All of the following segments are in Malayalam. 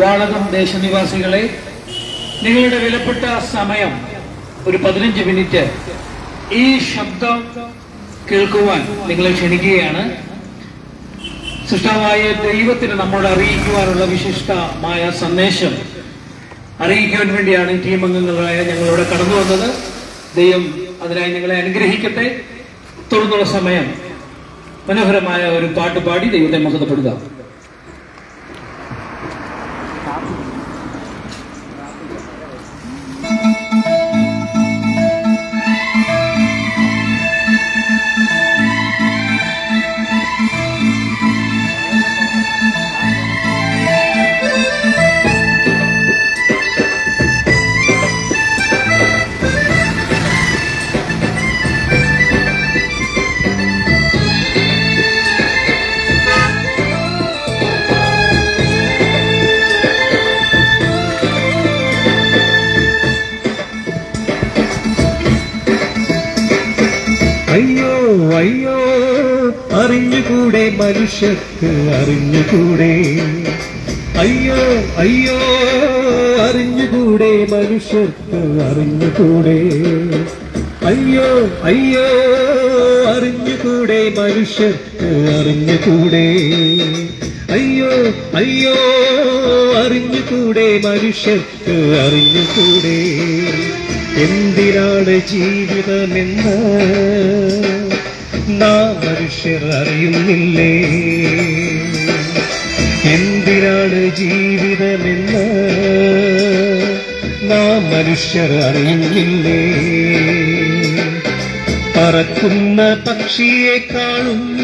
വാളകം ദേശനിവാസികളെ നിങ്ങളുടെ വിലപ്പെട്ട സമയം ഒരു പതിനഞ്ച് മിനിറ്റ് ഈ ശബ്ദം കേൾക്കുവാൻ നിങ്ങളെ ക്ഷണിക്കുകയാണ്. സൃഷ്ടാവായ ദൈവത്തിന് നമ്മോട് അറിയിക്കുവാനുള്ള വിശിഷ്ടമായ സന്ദേശം അറിയിക്കുവാൻ വേണ്ടിയാണ് ടീം അംഗങ്ങളായ ഞങ്ങളിവിടെ കടന്നു വന്നത്. ദൈവം അതിനായി നിങ്ങളെ അനുഗ്രഹിക്കട്ടെ. തുടർന്നുള്ള സമയം മനോഹരമായ ഒരു പാട്ട് പാടി ദൈവത്തെ മഹത്വപ്പെടുക മനുഷ്യർക്ക് അറിഞ്ഞുകൂടെ? അയ്യോ അയ്യോ അറിഞ്ഞുകൂടെ? മനുഷ്യർക്ക് അറിഞ്ഞുകൂടെ? അയ്യോ അയ്യോ അറിഞ്ഞുകൂടെ? മനുഷ്യർക്ക് അറിഞ്ഞുകൂടെ? അയ്യോ അയ്യോ അറിഞ്ഞുകൂടെ? മനുഷ്യർക്ക് അറിഞ്ഞുകൂടെ? എന്തിനാണ് ജീവിതമെന്ന് മനുഷ്യർ അറിയുന്നില്ലേ? എന്തിനാണ് ജീവിതമെന്ന് നാം മനുഷ്യർ അറിയുന്നില്ലേ? പറക്കുന്ന പക്ഷിയെക്കാളും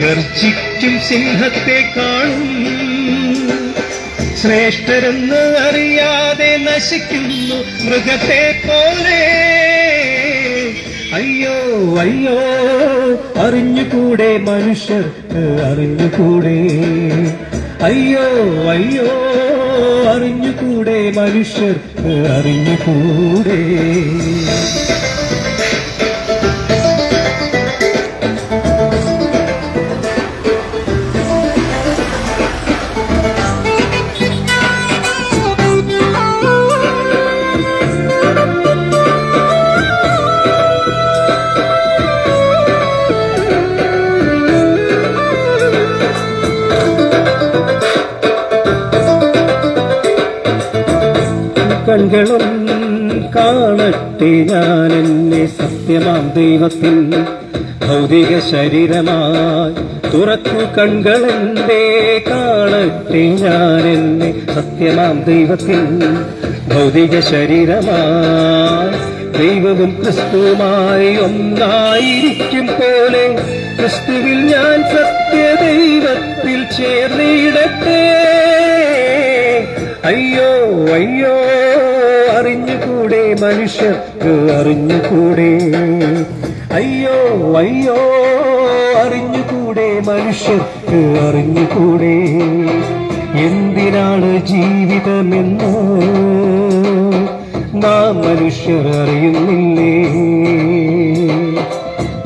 ഗർജിക്കും സിംഹത്തെക്കാളും ശ്രേഷ്ഠരെന്ന് അറിയാതെ നശിക്കുന്നു മൃഗത്തെ പോലെ. അയ്യോ അയ്യോ അറിഞ്ഞുകൂടെ മനുഷ്യർക്ക് അറിഞ്ഞുകൂടെ. അയ്യോ അയ്യോ അറിഞ്ഞുകൂടെ മനുഷ്യർക്ക് അറിഞ്ഞുകൂടെ. കൺകളും കാണട്ടെ ഞാൻ എന്നെ സത്യമാം ദൈവത്തിൽ ഭൗതിക ശരീരമായി. തുറക്കു കൺകളെന്തേ കാണട്ടെ ഞാൻ എന്നെ സത്യമാം ദൈവത്തിൽ ഭൗതിക ശരീരമായി. ദൈവവും ക്രിസ്തുവുമായി ഒന്നായിരിക്കും പോലെ ക്രിസ്തുവിൽ ഞാൻ സത്യദൈവത്തിൽ ചേർന്നിടട്ടെ അയ്യോ അയ്യോ അറിഞ്ഞുകൂടെ മനുഷ്യർക്ക് അറിഞ്ഞുകൂടെ. അയ്യോ അയ്യോ അറിഞ്ഞുകൂടെ മനുഷ്യർക്ക് അറിഞ്ഞുകൂടെ. എന്തിനാണ് ജീവിതമെന്ന് നാം മനുഷ്യർ അറിയുന്നില്ലേ?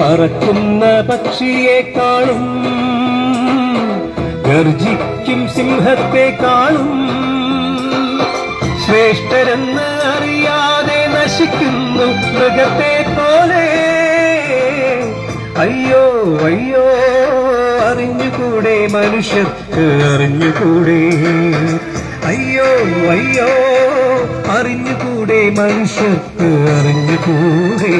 പറക്കുന്ന പക്ഷിയെ കാണും ഗർജിക്കും സിംഹത്തെക്കാളും ശ്രേഷ്ഠരെന്ന് അറിയാതെ നശിക്കുന്നു മൃഗത്തെ പോലെ. അയ്യോ അയ്യോ അറിഞ്ഞുകൂടെ മനുഷ്യർക്ക് അറിഞ്ഞുകൂടെ. അയ്യോ അയ്യോ അറിഞ്ഞുകൂടെ മനുഷ്യർക്ക് അറിഞ്ഞുകൂടെ.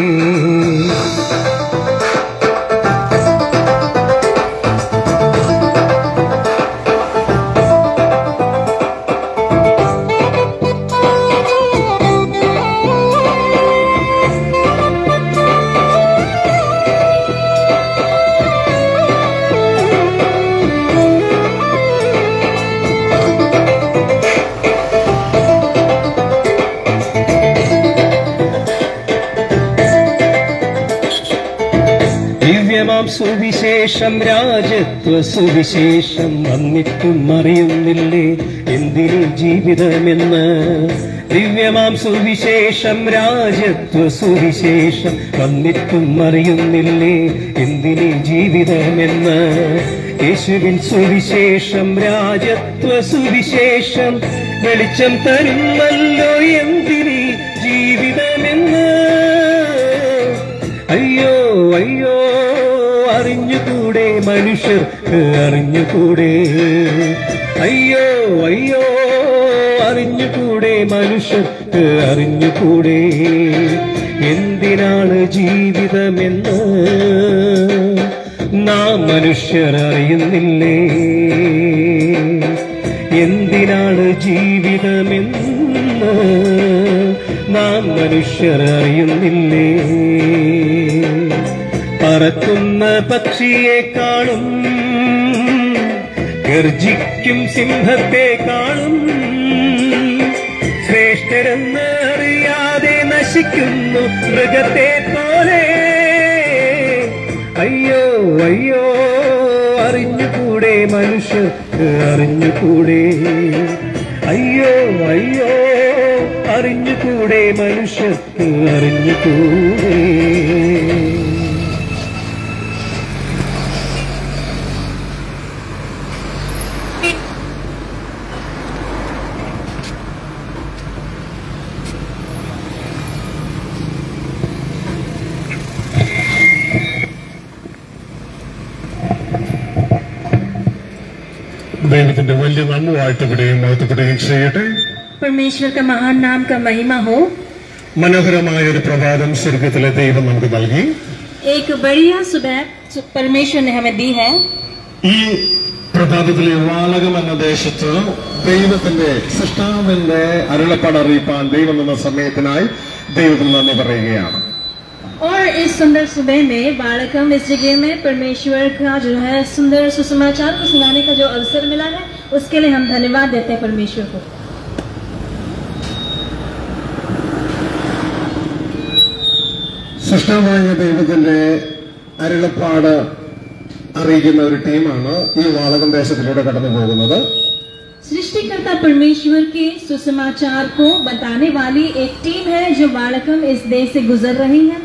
സുവിശേഷം രാജത്വ സുവിശേഷം വന്നിട്ടും അറിയുന്നില്ലേ? എന്തിനു ജീവിതമെന്ന്? ദിവ്യമാം സുവിശേഷം രാജത്വ സുവിശേഷം വന്നിട്ടും അറിയുന്നില്ലേ? എന്തിനു ജീവിതമെന്ന്? യേശുവിൻ സുവിശേഷം രാജത്വ സുവിശേഷം വെളിച്ചം തരുമല്ലോ? എന്തിനു ജീവിതമെന്ന്? മനുഷ്യർക്ക് അറിഞ്ഞുകൂടെ? അയ്യോ അയ്യോ അറിഞ്ഞുകൂടെ മനുഷ്യർക്ക് അറിഞ്ഞുകൂടെ? എന്തിനാണ് ജീവിതമെന്ന് നാം മനുഷ്യർ അറിയുന്നില്ലേ? എന്തിനാണ് ജീവിതമെന്ന് നാം മനുഷ്യർ അറിയുന്നില്ലേ? പറക്കുന്ന പക്ഷിയെ കാണും. ഗർജിക്കും സിംഹത്തെ കാണും. ശ്രേഷ്ഠരെന്ന് അറിയാതെ നശിക്കുന്നു മൃഗത്തെ പോലെ. അയ്യോ അയ്യോ അറിഞ്ഞുകൂടെ മനുഷ്യർക്ക് അറിഞ്ഞുകൂടെ. അയ്യോ അയ്യോ അറിഞ്ഞുകൂടെ മനുഷ്യർക്ക് അറിഞ്ഞുകൂടെ. ദൈവത്തിന്റെ വലിയ നന്മ വാഴ്ത്തപ്പെടുകയും വാഴ്ത്തപ്പെടുകയും ചെയ്യട്ടെ परमेश्वर का महान नाम का महिमा हो മനോഹരമായ ഒരു പ്രഭാതം സ്വർഗത്തിലെ ദൈവം നമുക്ക് നൽകി एक बढ़िया सुबह परमेश्वर ने हमें दी है ഈ പ്രഭാതത്തിലെ വാളകം എന്ന ദേശത്ത് ദൈവത്തിന്റെ സൃഷ്ടാവിന്റെ അരുളപ്പാട് അറിയിപ്പാൻ ദൈവം എന്ന സമയത്തിനായി ദൈവത്തിന് നന്ദി പറയുകയാണ് और इस सुंदर सुबह में बालकम इस जगह में परमेश्वर का जो है सुंदर सुसमाचार को सुनाने का जो अवसर मिला है उसके लिए हम धन्यवाद देते हैं परमेश्वर को സൃഷ്ടാവായ ദൈവത്തിന്റെ അരുളപ്പാട് അറിയിക്കുന്ന ഒരു ടീമാണ് ഈ വാളകം ദേശത്തിലൂടെ കടന്നു പോകുന്നത് सृष्टिकर्ता परमेश्वर के सुसमाचार को बताने वाली एक टीम है जो बालकम इस देश से गुजर रही है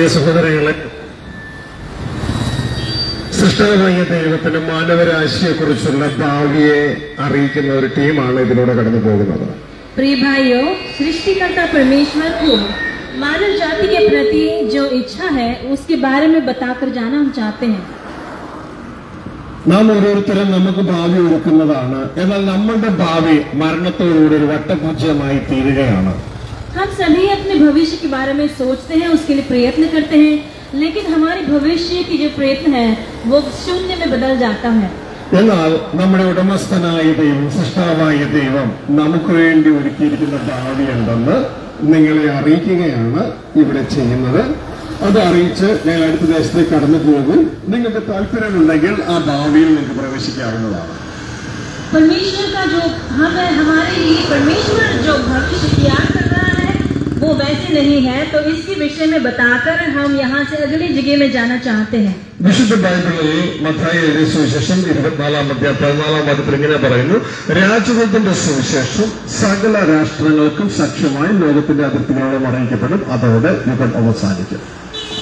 പ്രിയ സഹോദരങ്ങളെ സൃഷ്ടാവായ ദൈവത്തിന്റെ മാനവരാശിയെ കുറിച്ചുള്ള ഭാവിയെ അറിയിക്കുന്ന ഒരു ടീമാണ് ഇതിലൂടെ കടന്നു പോകുന്നത് प्रिय भाइयों सृष्टिकर्ता परमेश्वर को मानव जाति के प्रति जो इच्छा है उसके बारे में बताकर जाना हम चाहते हैं നാം ഓരോരുത്തരും നമുക്ക് ഭാവി ഒരുക്കുന്നതാണ് എന്നാൽ നമ്മളുടെ ഭാവി മരണത്തോടുകൂടി ഒരു വട്ടപൂജ്യമായി തീരുകയാണ് हम सभी अपने भविष्य के बारे में सोचते हैं उसके लिए प्रयत्न करते हैं लेकिन हमारे भविष्य की जो प्रयत्न है वो शून्य में बदल जाता है എന്നാൽ നമ്മുടെ ഉടമസ്ഥനായ ദൈവം സൃഷ്ടാവായ ദൈവം നമുക്ക് വേണ്ടി ഒരുക്കിയിരിക്കുന്ന ഭാവി എന്തെന്ന് നിങ്ങളെ അറിയിക്കുകയാണ് ഇവിടെ ചെയ്യുന്നത് അത് അറിയിച്ച് ഞങ്ങൾ അടുത്ത ദേശത്തേക്ക് കടന്നു പോകും നിങ്ങൾക്ക് താല്പര്യമുണ്ടെങ്കിൽ ആ ഭാവിയിൽ നിങ്ങൾക്ക് പ്രവേശിക്കാവുന്നതാണ് परमेश्वर का जो हम है हमारे लिए परमेश्वर जो भविष्य तैयार कर रहा है वो वैसे नहीं है तो इसके विषय में बताकर हम यहाँ से अगली जगह में जाना चाहते हैं വിശുദ്ധ ബൈബിളിൽ മത്തായി എഴുതിയ സുവിശേഷം ഇരുപത്തിനാലാം അധ്യായം പതിനാലാം വാദത്തിൽ ഇങ്ങനെ പറയുന്നു രാജതത്തിന്റെ സുവിശേഷം സകല രാഷ്ട്രങ്ങൾക്കും സാക്ഷ്യമായി ലോകത്തിന്റെ അതിർത്തികളോളം അറിയിക്കപ്പെടും അതോടെ യുഗം അവസാനിക്കും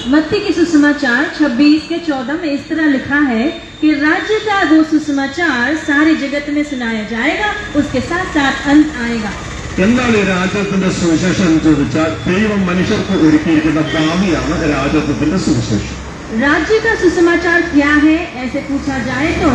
मत्ती के सुसमाचार 26 के 14 में इस तरह लिखा है कि राज्य का वो सुसमाचार सारे जगत में सुनाया जाएगा उसके साथ साथ अंत आएगा എന്താണ് ഈ രാജ്യത്തിന്റെ സുവിശേഷം എന്ന് ചോദിച്ചാൽ ദൈവം മനുഷ്യർക്ക് ഒരുക്കിയിരിക്കുന്ന ഭാവിയാണ് രാജ്യത്തിന്റെ സുവിശേഷം राज्य का सुसमाचार क्या है ऐसे पूछा जाए तो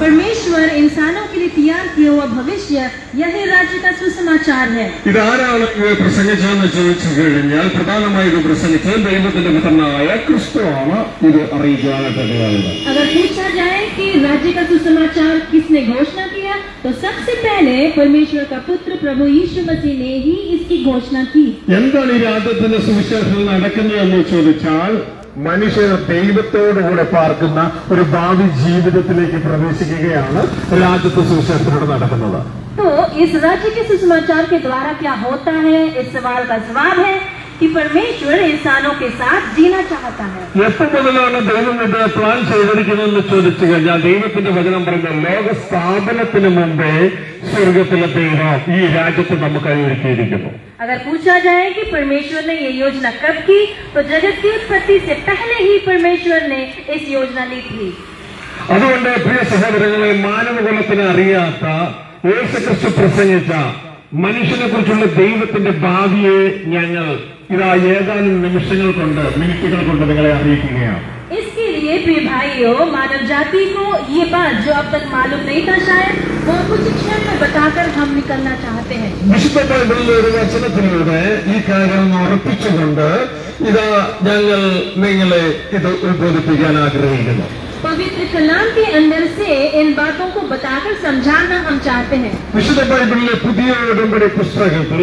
परमेश्वर इंसानों के लिए तैयार किया हुआ भविष्य यही राज्य का सुसमाचार है ഇതാരാണ് ഇത് പ്രസംഗിച്ചതെന്ന് ചോദിച്ചു കഴിഞ്ഞാൽ പ്രധാനമായി ഇത് പ്രസംഗിച്ചത് ദൈവത്തിന്റെ പുത്രനായ ക്രിസ്തുവാണ് ഇത് അറിയിക്കുവാനായിട്ടുള്ളത് अगर पूछा जाए कि राज्य का सुसमाचार किसने घोषणा किया तो सबसे पहले परमेश्वर का पुत्र प्रभु यीशु मसीह ने ही इसकी घोषणा की എന്താണ് ഈ രാജ്യത്തിന്റെ സുവിശേഷം നടക്കുന്നതെന്ന് ചോദിച്ചാൽ മനുഷ്യർ ദൈവത്തോടുകൂടെ പാർക്കുന്ന ഒരു ഭാവി ജീവിതത്തിലേക്ക് പ്രവേശിക്കുകയാണ് രാജ്യത്തെ സുവിശേഷത്തിലൂടെ നടക്കുന്നത് तो इस राज्य के सुसमाचार के द्वारा क्या होता है इस सवाल का जवाब है कि परमेश्वर इंसानों के साथ जीना चाहता है എപ്പോൾ മുതലാണ് ദൈവം ഇത് പ്ലാൻ ചെയ്തിരിക്കുന്നതെന്ന് ചോദിച്ചു കഴിഞ്ഞാൽ ദൈവത്തിന്റെ വചനം പറയുന്ന ലോക സ്ഥാപനത്തിന് മുമ്പേ സ്വർഗത്തിലെ ദൈവം ഈ രാജ്യത്ത് നമുക്കായി ഒരുക്കിയിരിക്കുന്നു अगर पूछा जाए कि परमेश्वर ने ये योजना कब की तो जगत की उत्पत्ति से पहले ही परमेश्वर ने इस योजना ली थी അതുകൊണ്ട് പ്രിയ സഹോദരങ്ങളെ മാനവകുലത്തിന് അറിയാത്ത യേശുക്രിസ്തു പ്രസംഗിച്ച മനുഷ്യനെ കുറിച്ചുള്ള ദൈവത്തിന്റെ ഭാവിയെ ഞങ്ങൾ ഇതാ ഏതാനും നിമിഷങ്ങൾ കൊണ്ട് മിനിറ്റുകൾ കൊണ്ട് നിങ്ങളെ അറിയിക്കുകയാണ് इसके लिए प्रिय भाइयों मानव जाति को ये बात जो अब तक मालूम नहीं था शायद वो कुछ क्षण में बताकर हम निकलना चाहते हैं വിശുദ്ധ ബൈബിളിലെ ഒരു വചനത്തിലൂടെ ഈ കാര്യം ഉറപ്പിച്ചുകൊണ്ട് ഇതാ ഞങ്ങൾ നിങ്ങളെ ഇത് ഉദ്ബോധിപ്പിക്കാൻ ആഗ്രഹിക്കുന്നു पवित्र कलाम के अंदर से इन बातों को बताकर समझाना हम चाहते हैं വിശുദ്ധ ബൈബിളിലെ പുതിയ ഉടമ്പടി പുസ്തകത്തിൽ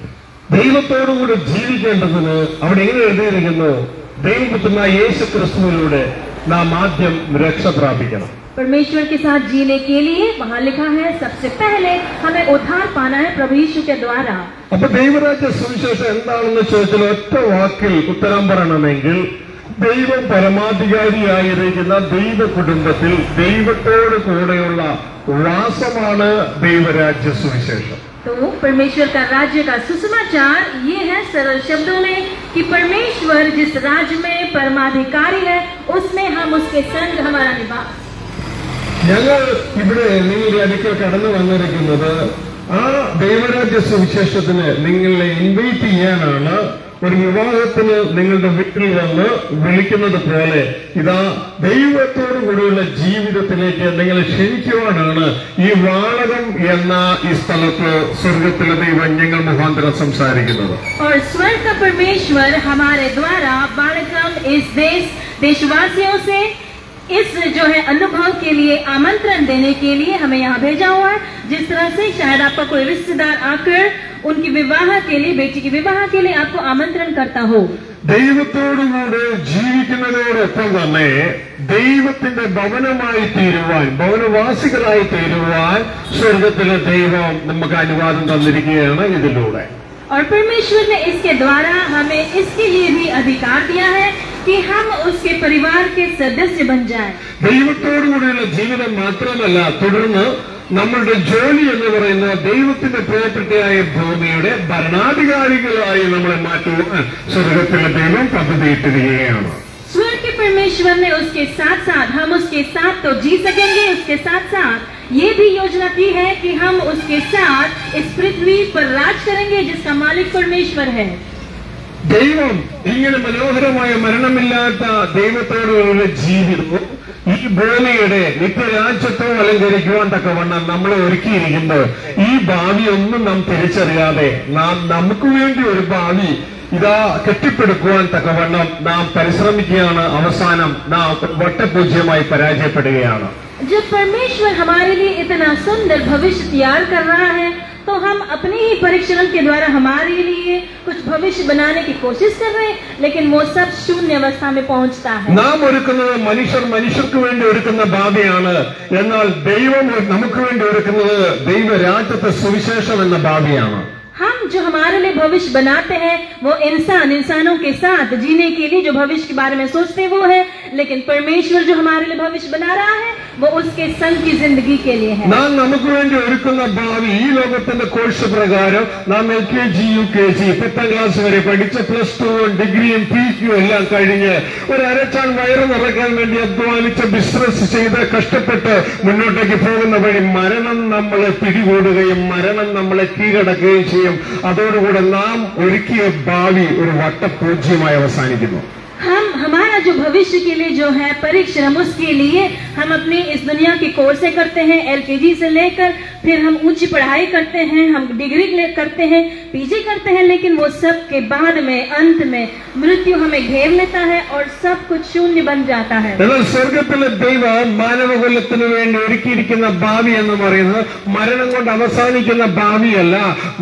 ദൈവത്തോടുകൂടെ ജീവിക്കേണ്ടതിന് അവിടെ എങ്ങനെ എഴുതിയിരിക്കുന്നു ദൈവപുത്രനായ യേശു ക്രിസ്തുവിലൂടെ നാം ആദ്യം രക്ഷ പ്രാപിക്കണം परमेश्वर के साथ जीने के लिए वहाँ लिखा है सबसे पहले हमें उद्धार पाना है प्रभु यीशु के द्वारा അപ്പൊ ദൈവരാജ്യ സുവിശേഷം എന്താണെന്ന് ചോദിച്ചാൽ ഒറ്റ വാക്കിൽ ഉത്തരം പറയണമെങ്കിൽ ദൈവം പരമാധികാരിയായിരിക്കുന്ന ദൈവ കുടുംബത്തിൽ ദൈവത്തോട് കൂടെയുള്ള വാസമാണ് ദൈവരാജ്യ സുവിശേഷം तो परमेश्वर का राज्य का सुसमाचार ये है सरल शब्दों में कि परमेश्वर जिस राज्य में परमाधिकारी है उसमें हम उसके संग हमारा निवास ഞങ്ങൾ ഇവിടെ നിങ്ങളുടെ അടുക്കൽ കടന്നു വന്നിരിക്കുന്നത് ആ ദൈവരാജ്യ സുവിശേഷത്തിന് നിങ്ങളെ ഇൻവൈറ്റ് ചെയ്യാനാണ് ഒരു വിവാഹത്തിന് നിങ്ങളുടെ വീട്ടിൽ വന്ന് വിളിക്കുന്നത് പോലെ ഇതാ ദൈവത്തോടു കൂടിയുള്ള ജീവിതത്തിലേക്ക് നിങ്ങളെ ക്ഷണിക്കുവാനാണ് ഈ വാളകം എന്ന ഈ സ്ഥലത്ത് സ്വർഗത്തിലെ ദൈവം ഞങ്ങൾ മുഖാന്തരം സംസാരിക്കുന്നത് और स्वर्ग का परमेश्वर हमारे द्वारा बालक्रम इस देश देशवासियों से इस जो है अनुभव के लिए आमंत्रण देने के लिए हमें यहाँ भेजा हुआ है जिस तरह से शायद आपका कोई रिश्तेदार आकर उनकी विवाह के लिए बेटी की विवाह के लिए आपको आमंत्रण करता हो ദൈവത്തോടുകൂടെ ജീവിക്കുന്നതോടൊപ്പം തന്നെ ദൈവത്തിന്റെ ഭവനമായി തീരുവാൻ ഭവനവാസികളായി തീരുവാൻ സ്വർഗത്തിലെ ദൈവം നമുക്ക് അനുവാദം തന്നിരിക്കുകയാണ് ഇതിലൂടെ और परमेश्वर ने इसके द्वारा हमें इसके लिए भी अधिकार दिया है कि हम उसके परिवार के सदस्य बन जाएं। ദൈവത്തോടുകൂടിയുള്ള ജീവിതം മാത്രമല്ല തുടർന്ന് നമ്മളുടെ ജോലി എന്ന് പറയുന്ന ദൈവത്തിന്റെ പ്രിയപ്പെട്ടയായ ഭൂമിയുടെ ഭരണാധികാരികളായി നമ്മളെ മാറ്റുവാൻ സ്വർഗത്തിലെ ദൈവം പദ്ധതിയിട്ടിരിക്കുകയാണ് स्वर्ग के परमेश्वर ने उसके साथ साथ हम उसके साथ तो जी सकेंगे उसके साथ साथ ये भी योजना की है कि हम उसके साथ इस पृथ्वी पर राज करेंगे जिसका मालिक परमेश्वर है ദൈവം ഇങ്ങനെ മനോഹരമായ മരണമില്ലാത്ത ദൈവത്തോടുള്ള ജീവിതവും ഈ ഭൂമിയുടെ നിത്യരാജ്യത്വം അലങ്കരിക്കുവാൻ തക്കവണ്ണം നമ്മളെ ഒരുക്കിയിരിക്കുന്നത് ഈ ഭാവി ഒന്നും നാം തിരിച്ചറിയാതെ നാം നമുക്ക് വേണ്ടി ഒരു ഭാവി ഇതാ കെട്ടിപ്പടുക്കുവാൻ തക്കവണ്ണം നാം പരിശ്രമിക്കുകയാണ് അവസാനം നാം വട്ടപൂജ്യമായി പരാജയപ്പെടുകയാണ് जब परमेश्वर हमारे लिए इतना सुंदर भविष्य तैयार कर रहा है तो हम अपने ही परिश्रम के द्वारा हमारे लिए कुछ भविष्य बनाने की कोशिश कर रहे हैं लेकिन वो सब शून्य अवस्था में पहुंचता है നാം ഒരുക്കുന്നത് മനുഷ്യർ മനുഷ്യർക്ക് വേണ്ടി ഒരുക്കുന്ന ഭാവിയാണ് എന്നാൽ ദൈവം നമുക്ക് വേണ്ടി ഒരുക്കുന്നത് ദൈവരാജ്യത്തെ സുവിശേഷം എന്ന ഭാവിയാണ് हम जो हमारे लिए भविष्य बनाते हैं वो इंसान इंसानों के साथ जीने के लिए जो भविष्य के बारे में सोचते हैं वो है लेकिन परमेश्वर जो हमारे लिए भविष्य बना रहा है वो उसके संग की जिंदगी के लिए है നാം നമുക്ക് വേണ്ടി ഒരുക്കുന്ന ഭാവി ഈ ലോകത്തിന്റെ കോഴ്സ് പ്രകാരം നാം L K G U K G പത്താം ക്ലാസ് വരെ പഠിച്ച പ്ലസ് ടുവും ഡിഗ്രിയും പി ക്യു എല്ലാം കഴിഞ്ഞ് ഒരു അരച്ചാൻ വയറ് നിറയ്ക്കാൻ വേണ്ടി അധ്വാനിച്ച് ബിസിനസ് ചെയ്ത് കഷ്ടപ്പെട്ട് മുന്നോട്ടേക്ക് പോകുന്ന വഴി മരണം നമ്മളെ പിടികൂടുകയും മരണം നമ്മളെ കീഴടക്കുകയും ചെയ്യും അതോടുകൂടെ നാം ഒരുക്കിയ ഭാവി ഒരു വട്ടപൂജ്യമായി അവസാനിക്കുന്നു. हम हमारा जो भविष्य के लिए जो है परिश्रम उसके लिए हम अपनी इस दुनिया की कोर्सें करते हैं एलकेजी से लेकर फिर हम ऊंची पढ़ाई करते हैं हम डिग्री ले- करते हैं पीजी करते हैं लेकिन वो सब के बाद में अंत में मृत्यु हमें घेर लेता है और सब कुछ शून्य बन जाता है എന്നാൽ സ്വർഗത്തിലെ ദൈവം മാനവകുലത്തിന് വേണ്ടി ഒരുക്കിയിരിക്കുന്ന ഭാവി എന്ന് പറയുന്നത് മരണം കൊണ്ട് അവസാനിക്കുന്ന ഭാവിയല്ല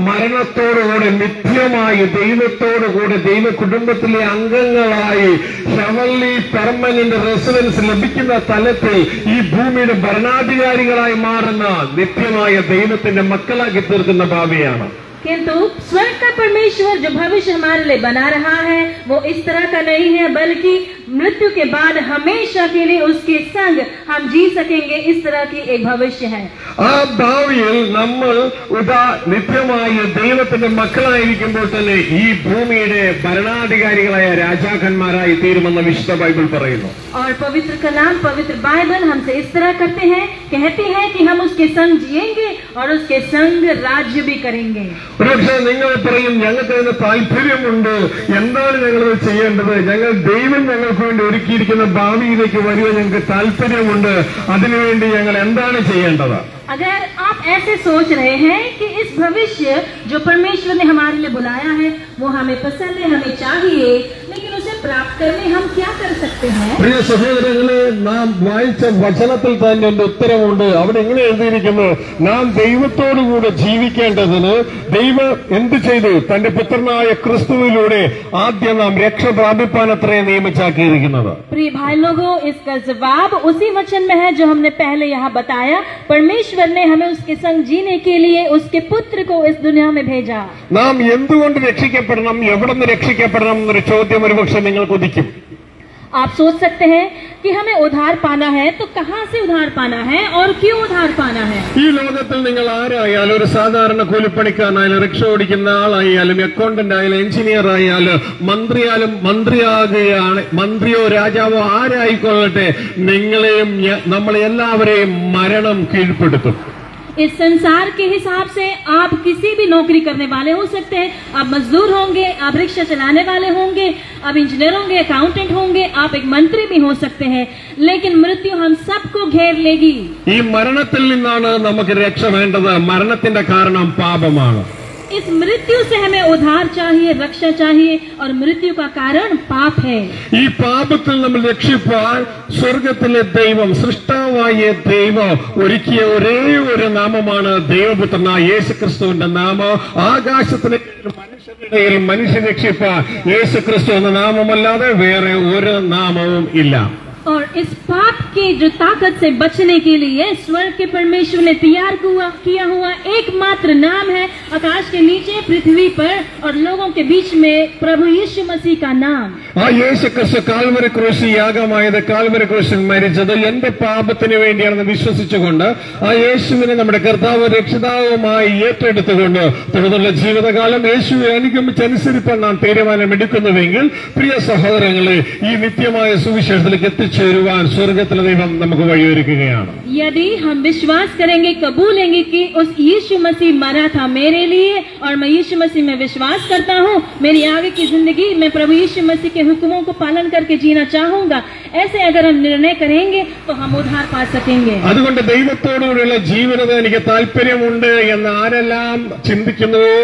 മരണത്തോടുകൂടെ നിത്യമായി ദൈവത്തോടുകൂടെ ദൈവ കുടുംബത്തിലെ അംഗങ്ങളായി ഹെവൻലി പെർമനന്റ് റെസിഡൻസ് ലഭിക്കുന്ന തലത്തിൽ ഈ ഭൂമിയുടെ ഭരണാധികാരികളായി മാറുന്ന നിത്യമായ ദൈവത്തിന്റെ മക്കളാക്കി തീർക്കുന്ന ഭാവിയാണ് किंतु स्वर्ग का परमेश्वर जो भविष्य हमारे लिए बना रहा है वो इस तरह का नहीं है बल्कि मृत्यु के बाद हमेशा के लिए उसके संग हम जी सकेंगे इस तरह की एक भविष्य है ആ ഭാവിയിൽ നമ്മൾ ഉദാ നിത്യമായ ദൈവത്തിന്റെ മക്കളായിരിക്കുമ്പോൾ തന്നെ ഈ ഭൂമിയുടെ ഭരണാധികാരികളായ രാജാക്കന്മാരായി തീരുമെന്ന് വിശുദ്ധ ബൈബിൾ പറയുന്നു और पवित्र कलाम पवित्र बाइबल हमसे इस तरह करते हैं कहते हैं कि हम उसके संग जिएंगे और उसके संग राज्य भी करेंगे ഒരുപക്ഷെ നിങ്ങൾ പറയും ഞങ്ങൾക്ക് അതിന് താല്പര്യമുണ്ട് എന്താണ് ഞങ്ങൾ ചെയ്യേണ്ടത് ഞങ്ങൾ ദൈവം ഞങ്ങൾക്ക് വേണ്ടി ഒരുക്കിയിരിക്കുന്ന ഭാവിയിലേക്ക് വരുവാൻ ഞങ്ങൾക്ക് താല്പര്യമുണ്ട് അതിനുവേണ്ടി ഞങ്ങൾ എന്താണ് ചെയ്യേണ്ടത് अगर आप ऐसे सोच रहे हैं कि इस भविष्य जो परमेश्वर ने हमारे लिए बुलाया है वो हमें पसंद है हमें चाहिए लेकिन उसे प्राप्त करने हम क्या कर सकते हैं പ്രിയ സഹോദരങ്ങളെ നാം വായിച്ച വചനത്തിൽ തന്നെ ഒരു ഉത്തരവുണ്ട് അവിടെ എങ്ങനെ എഴുതിയിരിക്കുന്നു നാം ദൈവത്തോടുകൂടെ ജീവിക്കേണ്ടതിന് ദൈവം എന്ത് ചെയ്തു തന്റെ പുത്രനായ ക്രിസ്തുവിലൂടെ ആദ്യം നാം രക്ഷ പ്രാപിപ്പാൻ അത്രേ നിയമിച്ചാക്കിയിരിക്കുന്നത് प्रिय भाई लोगों इसका जवाब उसी वचन में है जो हमने पहले यहाँ बताया परमेश्वर ने हमें उसके संग जीने के लिए उसके पुत्र को इस दुनिया में भेजा നാം എന്തുകൊണ്ട് രക്ഷിക്കപ്പെടണം എവിടെ നിന്ന് രക്ഷിക്കപ്പെടണം എന്നൊരു ചോദ്യം ഒരുപക്ഷെ നിങ്ങൾക്ക് ഉദിക്കും आप सोच सकते हैं कि हमें उधार पाना है तो कहाँ से उधार पाना है और क्यों उधार पाना है ഈ ലോകത്തിൽ നിങ്ങൾ ആരായാലും ഒരു സാധാരണ കൂലിപ്പണിക്കാരനായാലും റിക്ഷ ഓടിക്കുന്ന ആളായാലും അക്കൗണ്ടന്റ് ആയാലും എഞ്ചിനീയർ ആയാലും മന്ത്രിയാലും മന്ത്രിയാകുകയാണ് മന്ത്രിയോ രാജാവോ ആരായിക്കൊള്ളട്ടെ നിങ്ങളെയും ഞ- നമ്മളെ എല്ലാവരെയും മരണം കീഴ്പ്പെടുത്തും इस संसार के हिसाब से आप किसी भी नौकरी करने वाले हो सकते हैं आप मजदूर होंगे आप रिक्शा चलाने वाले होंगे आप इंजीनियर होंगे अकाउंटेंट होंगे आप एक मंत्री भी हो सकते हैं लेकिन मृत्यु हम सबको घेर लेगी ഈ മരണത്തിൽ നിന്നാണ് നമുക്ക് രക്ഷ വേണ്ടത് മരണത്തിന്റെ കാരണം പാപമാണ് इस मृत्यु से हमें उधार चाहिए रक्षा चाहिए और मृत्यु का कारण पाप है ഈ പാപത്തിൽ നമ്മൾ രക്ഷിപ്പാൻ സ്വർഗത്തിലെ ദൈവം സൃഷ്ടാവായ ദൈവം ഒരുക്കിയ ഒരേ ഒരു നാമമാണ് ദൈവപുത്രനായ യേശു ക്രിസ്തുവിന്റെ നാമം ആകാശത്തിലെ മനുഷ്യരുടെ മനുഷ്യ രക്ഷിപ്പാൻ യേശു ക്രിസ്തു എന്ന നാമമല്ലാതെ വേറെ ഒരു നാമവും ഇല്ല और इस पाप की जो ताकत से बचने के लिए स्वर्ग के परमेश्वर ने तैयार हुआ किया हुआ एकमात्र नाम है आकाश के नीचे पृथ्वी पर और लोगों के बीच में प्रभु यीशु मसीह का नाम ആ യേശു ക്രിസ്തു കാൽവരി ക്രൂശി യാഗമായത് കാൽവരി ക്രൂശിൽ മരിച്ചത് എന്റെ പാപത്തിന് വേണ്ടിയാണെന്ന് വിശ്വസിച്ചുകൊണ്ട് ആ യേശുവിനെ നമ്മുടെ കർത്താവ് രക്ഷിതാവുമായി ഏറ്റെടുത്തുകൊണ്ട് തുടർന്നുള്ള ജീവിതകാലം യേശുവെ അനുഗമിച്ച് അനുസരിപ്പാൻ നാം തീരുമാനമെടുക്കുന്നുവെങ്കിൽ പ്രിയ സഹോദരങ്ങളെ ഈ നിത്യമായ സുവിശേഷത്തിലേക്ക് എത്തിച്ചേരുവാൻ സ്വർഗത്തിലെ ദൈവം നമുക്ക് വഴിയൊരുക്കുകയാണ് यदि हम विश्वास करेंगे कबूलेंगे कि उस यीशु मसीह मरा था मेरे लिए और मैं यीशु मसीह में विश्वास करता हूँ मेरी आगे की जिंदगी मैं प्रभु यीशु मसीह के हुक्मों को पालन करके जीना चाहूंगा ऐसे अगर हम निर्णय करेंगे तो हम उधार पा सकेंगे അതുകൊണ്ട് ദൈവത്തോടുകൂടിയുള്ള ജീവിതം എനിക്ക് താല്പര്യമുണ്ട് എന്ന് ആരെല്ലാം ചിന്തിക്കുന്നുവോ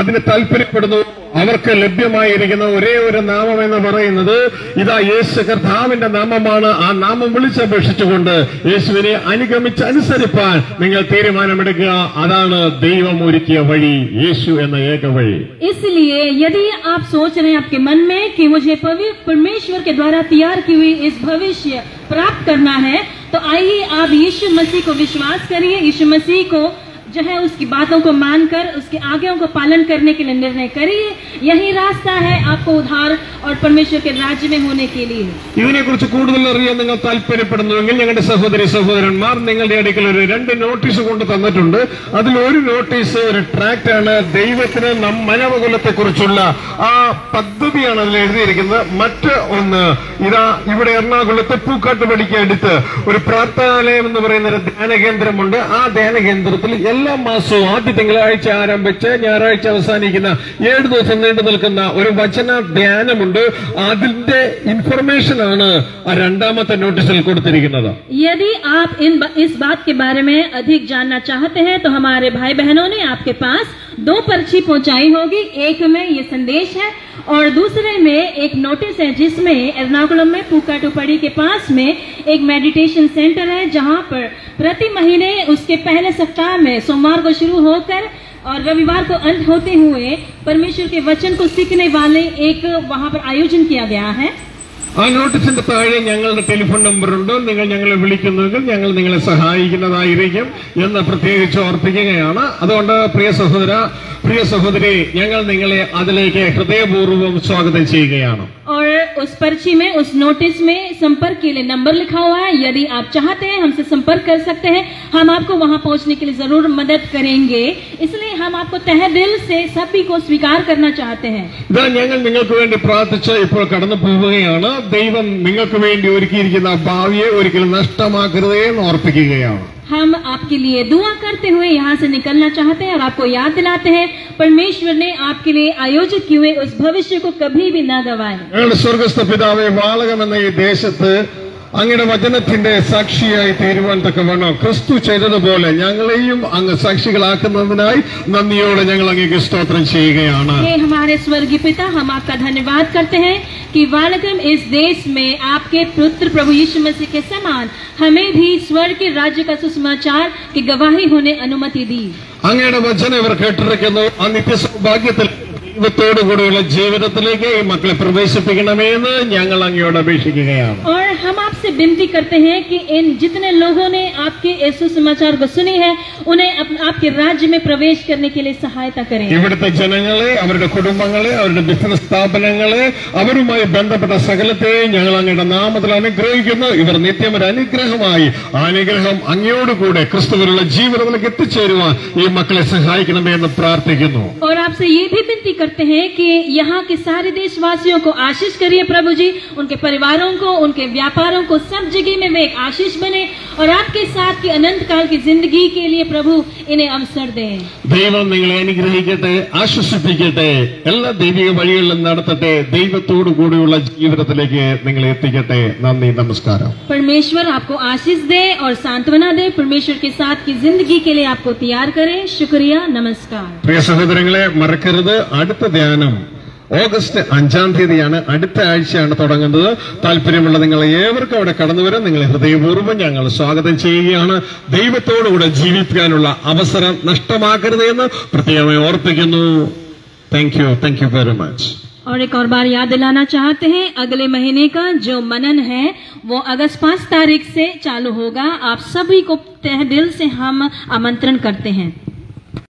അതിന് താല്പര്യപ്പെടുന്നു അവർക്ക് ലഭ്യമായിരിക്കുന്ന ഒരേ ഒരു നാമം എന്ന് പറയുന്നത് ഇതാ യേശു കർത്താവിന്റെ നാമമാണ് ആ നാമം വിളിച്ചപേക്ഷിച്ചുകൊണ്ട് യേശുവിനെ അനുഗമിച്ച് അനുസരിപ്പാൻ നിങ്ങൾ തീരുമാനമെടുക്കുക അതാണ് ദൈവം ഒരുക്കിയ വഴി യേശു എന്ന ഏക വഴി इसलिए यदि आप सोच रहे हैं आपके मन में कि मुझे पवि- परमेश्वर के द्वारा तैयार की हुई इस भविष्य प्राप्त करना है तो आइए आप यीशु मसीह को विश्वास करिए यीशु मसीह को जो है उसकी बातों को मानकर उसके आज्ञाओं को पालन करने के लिए निर्णय करिए यही रास्ता है आपको उधार और परमेश्वर के राज्य में होने के लिए ഇതിനെക്കുറിച്ച് കൂടുതൽ അറിയാൻ നിങ്ങൾ താല്പര്യപ്പെടുന്നുവെങ്കിൽ ഞങ്ങളുടെ സഹോദരി സഹോദരന്മാർ നിങ്ങളുടെ അടുക്കൽ ഒരു രണ്ട് നോട്ടീസ് കൊണ്ട് തന്നിട്ടുണ്ട് അതിൽ ഒരു നോട്ടീസ് ഒരു ട്രാക്ട് ആണ് ദൈവത്തിന് നം മനവകുലത്തെ കുറിച്ചുള്ള ആ പദ്ധതിയാണ് അതിൽ എഴുതിയിരിക്കുന്നത് മറ്റ് ഒന്ന് ഇതാ ഇവിടെ എറണാകുളത്ത് പൂക്കാട്ടുപടിക്ക് അടുത്ത് ഒരു പ്രാർത്ഥനാലയം എന്ന് പറയുന്ന ഒരു ധ്യാന കേന്ദ്രമുണ്ട് ആ ധ്യാന കേന്ദ്രത്തിൽ എല്ലാ എല്ലാ മാസവും ആദ്യ തിങ്കളാഴ്ച ആരംഭിച്ച് ഞായറാഴ്ച അവസാനിക്കുന്ന ഏഴ് ദിവസം നീണ്ടു നിൽക്കുന്ന ഒരു വചന ധ്യാനമുണ്ട് അതിന്റെ ഇൻഫർമേഷൻ ആണ് ആ രണ്ടാമത്തെ നോട്ടീസിൽ കൊടുത്തിരിക്കുന്നത് यदि आप इन इस बात के बारे में अधिक जानना चाहते हैं तो हमारे भाई बहनों ने आपके पास दो पर्ची पहुंचाई होगी एक में ये संदेश है और दूसरे में एक नोटिस है जिसमें एर्नाकुलम में पुकाटुपड़ी के पास में एक मेडिटेशन सेंटर है, जहाँ पर प्रति महीने उसके पहले सप्ताह में सोमवार को शुरू होकर और रविवार को अंत होते हुए परमेश्वर के वचन को सीखने वाले एक वहाँ पर आयोजन किया गया है। ആ നോട്ടീസിന്റെ താഴെ ഞങ്ങളുടെ ടെലിഫോൺ നമ്പറുണ്ട് നിങ്ങൾ ഞങ്ങളെ വിളിക്കുന്നെങ്കിൽ ഞങ്ങൾ നിങ്ങളെ സഹായിക്കുന്നതായിരിക്കും എന്ന് പ്രത്യേകിച്ച് ഓർപ്പിക്കുകയാണ് അതുകൊണ്ട് പ്രിയ സഹോദര പ്രിയ സഹോദരി ഞങ്ങൾ നിങ്ങളെ അതിലേക്ക് ഹൃദയപൂർവ്വം സ്വാഗതം ചെയ്യുകയാണ് और उस पर्ची में उस नोटिस में संपर्क के लिए नंबर लिखा हुआ है यदि आप चाहते हैं हमसे संपर्क कर सकते हैं हम आपको वहां पहुंचने के लिए जरूर मदद करेंगे इसलिए हम आपको तह दिल से सभी को स्वीकार करना चाहते हैं ഇതാ ഞങ്ങൾ നിങ്ങൾക്ക് വേണ്ടി പ്രാർത്ഥിച്ച് ഇപ്പോൾ കടന്നു പോവുകയാണ് ദൈവം നിങ്ങൾക്ക് വേണ്ടി ഒരുക്കിയിരിക്കുന്ന ഭാവിയെ ഒരിക്കലും നഷ്ടമാക്കരുതേ എന്ന് ഓർപ്പിക്കുകയാണ് हम आपके लिए दुआ करते हुए यहाँ से निकलना चाहते हैं और आपको याद दिलाते हैं परमेश्वर ने आपके लिए आयोजित किए हुए उस भविष्य को कभी भी न गवाए ഞങ്ങളുടെ സ്വർഗസ്ഥ പിതാവെ വാളകം എന്ന ഈ ദേശത്ത് അങ്ങയുടെ വചനത്തിന്റെ സാക്ഷിയായി തീരുവാൻ തക്കവണ്ണം ക്രിസ്തു ചെയ്തതുപോലെ ഞങ്ങളെയും അങ്ങ് സാക്ഷികളാക്കുന്നതിനായി നന്ദിയോടെ ഞങ്ങൾ അങ്ങേക്ക് സ്തോത്രം ചെയ്യുകയാണ് हे हमारे स्वर्गीय पिता हम आपका धन्यवाद करते हैं कि वालकम इस देश में आपके पुत्र प्रभु यीशु मसीह के समान हमें भी स्वर्ग के राज्य का सुसमाचार की गवाही होने अनुमति दी അങ്ങയുടെ വചനം ഇവർ കേട്ടിരിക്കുന്നു ആ നിത്യസൗഭാഗ്യത്തിൽ ദൈവത്തോടുകൂടിയുള്ള ജീവിതത്തിലേക്ക് ഈ മക്കളെ പ്രവേശിപ്പിക്കണമേ എന്ന് ഞങ്ങൾ അങ്ങയോട് അപേക്ഷിക്കുകയാണ് और हम आपसे विनती करते हैं कि इन जितने लोगों ने आपके इस सुसमाचार को सुनी है उन्हें अप- आपके राज्य में प्रवेश करने के लिए सहायता करें ഇവിടുത്തെ ജനങ്ങളെ അവരുടെ കുടുംബങ്ങളെ അവരുടെ ബിസിനസ് സ്ഥാപനങ്ങളെ അവരുമായി ബന്ധപ്പെട്ട സകലത്തെയും ഞങ്ങൾ അങ്ങയുടെ നാമത്തിൽ അനുഗ്രഹിക്കുന്നു ഇവർ നിത്യം ഒരു അനുഗ്രഹമായി ആ അനുഗ്രഹം അങ്ങയോടുകൂടെ ക്രിസ്തുവിനുള്ള ജീവിതത്തിലേക്ക് എത്തിച്ചേരുവാൻ ഈ മക്കളെ സഹായിക്കണമേ എന്ന് പ്രാർത്ഥിക്കുന്നു और आपसे ये भी विनती करते हैं कि यहाँ के सारे देशवासियों को आशीष करिए प्रभु जी, उनके परिवारों को, उनके व्यापारों को सब जगह में वे एक आशीष बने। और आपके साथ की अनंत काल की जिंदगी के लिए प्रभु इन्हें अवसर दें ദൈവം നിങ്ങളെ അനുഗ്രഹിക്കട്ടെ ആശ്വസിപ്പിക്കട്ടെ എല്ലാ ദൈവിക വഴികളിലും നടത്തട്ടെ ദൈവത്തോടു കൂടിയുള്ള ജീവിതത്തിലേക്ക് നിങ്ങളെ എത്തിക്കട്ടെ നന്ദി നമസ്കാരം परमेश्वर आपको आशीष दे और सांत्वना दे परमेश्वर के साथ की जिंदगी के लिए आपको तैयार करे शुक्रिया नमस्कार പ്രിയ സഹോദരങ്ങളെ മറക്കരുത് അടുത്ത ധ്യാനം ഓഗസ്റ്റ് അഞ്ചാം തീയതിയാണ് അടുത്ത ആഴ്ചയാണ് തുടങ്ങുന്നത് താല്പര്യമുള്ള നിങ്ങൾ ഏവർക്കും അവിടെ കടന്നു വരാൻ നിങ്ങളെ ഹൃദയപൂർവ്വം ഞങ്ങൾ സ്വാഗതം ചെയ്യുകയാണ് ദൈവത്തോടുകൂടെ ജീവിക്കാനുള്ള അവസരം നഷ്ടമാക്കരുത് എന്ന് പ്രത്യേകമായി ഓർപ്പിക്കുന്നു thank you thank you very much और एक और बार याद दिलाना चाहते हैं अगले महीने का जो मनन है वो अगस्त पाँच तारीख से चालू होगा आप सभी को तह दिल से हम आमंत्रण करते हैं